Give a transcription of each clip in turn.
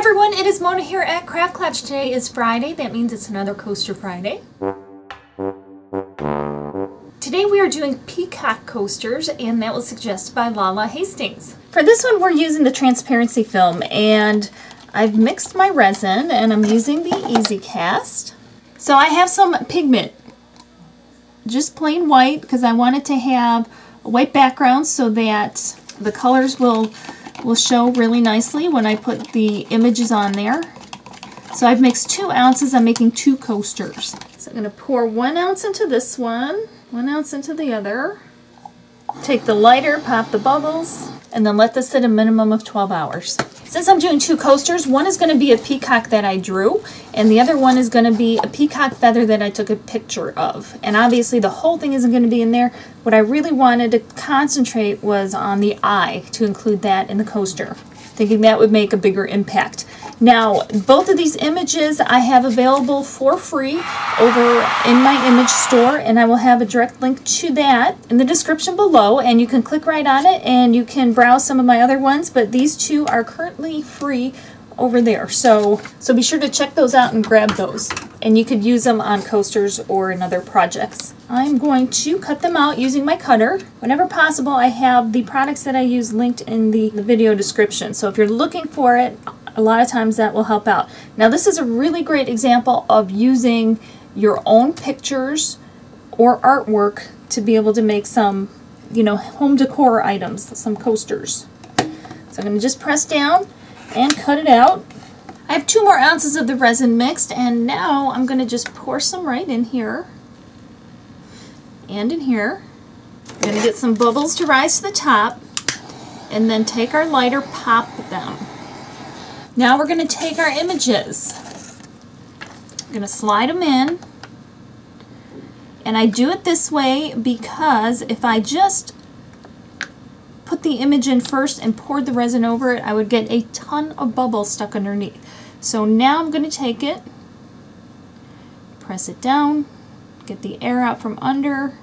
everyone, it is Mona here at Craft Klatch. Today is Friday, that means it's another Coaster Friday. Today we are doing peacock coasters and that was suggested by Lala Hastings. For this one we're using the transparency film and I've mixed my resin and I'm using the Easy Cast. So I have some pigment, just plain white because I wanted to have a white background so that the colors will will show really nicely when I put the images on there. So I've mixed two ounces. I'm making two coasters. So I'm going to pour one ounce into this one, one ounce into the other. Take the lighter, pop the bubbles, and then let this sit a minimum of 12 hours. Since I'm doing two coasters, one is going to be a peacock that I drew, and the other one is going to be a peacock feather that I took a picture of. And obviously the whole thing isn't going to be in there. What I really wanted to concentrate was on the eye, to include that in the coaster, thinking that would make a bigger impact. Now, both of these images I have available for free over in my image store, and I will have a direct link to that in the description below, and you can click right on it and you can browse some of my other ones, but these two are currently free over there. So, so be sure to check those out and grab those. And you could use them on coasters or in other projects. I'm going to cut them out using my cutter. Whenever possible, I have the products that I use linked in the, the video description. So if you're looking for it, a lot of times that will help out. Now this is a really great example of using your own pictures or artwork to be able to make some, you know, home decor items, some coasters. So I'm going to just press down and cut it out. I have two more ounces of the resin mixed and now I'm going to just pour some right in here and in here. I'm going to get some bubbles to rise to the top and then take our lighter, pop them. Now we're going to take our images. I'm going to slide them in. And I do it this way because if I just put the image in first and poured the resin over it, I would get a ton of bubbles stuck underneath. So now I'm going to take it, press it down, get the air out from under.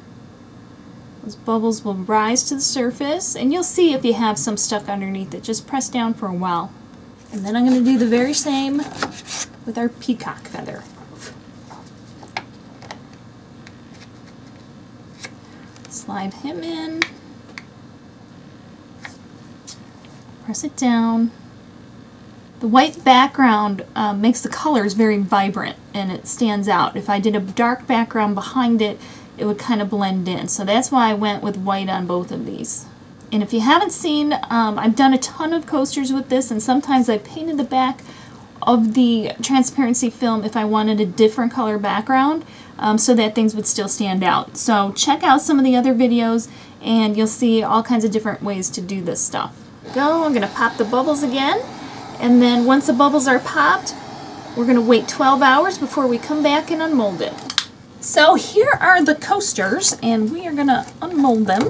Those bubbles will rise to the surface and you'll see if you have some stuck underneath it. Just press down for a while. And then I'm going to do the very same with our peacock feather. Slide him in. Press it down. The white background uh, makes the colors very vibrant and it stands out. If I did a dark background behind it, it would kind of blend in. So that's why I went with white on both of these. And if you haven't seen, um, I've done a ton of coasters with this and sometimes I painted the back of the transparency film if I wanted a different color background um, so that things would still stand out. So check out some of the other videos and you'll see all kinds of different ways to do this stuff. Go, I'm going to pop the bubbles again and then once the bubbles are popped we're going to wait 12 hours before we come back and unmold it. So here are the coasters and we are going to unmold them.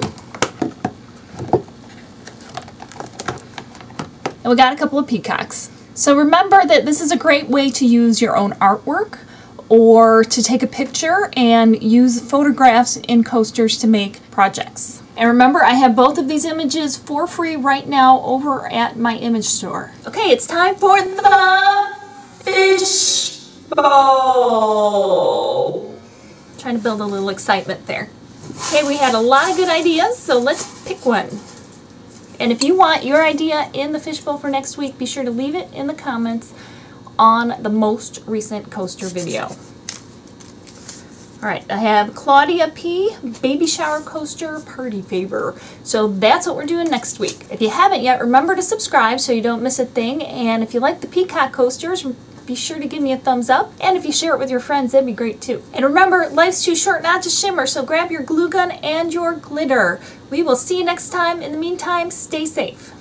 And we got a couple of peacocks. So remember that this is a great way to use your own artwork or to take a picture and use photographs in coasters to make projects. And remember, I have both of these images for free right now over at my image store. Okay, it's time for the fish bowl. Trying to build a little excitement there. Okay, we had a lot of good ideas, so let's pick one. And if you want your idea in the fishbowl for next week, be sure to leave it in the comments on the most recent coaster video. Alright, I have Claudia P. Baby Shower Coaster Party Favor. So that's what we're doing next week. If you haven't yet, remember to subscribe so you don't miss a thing. And if you like the Peacock coasters, be sure to give me a thumbs up. And if you share it with your friends, that'd be great too. And remember, life's too short not to shimmer, so grab your glue gun and your glitter. We will see you next time. In the meantime, stay safe.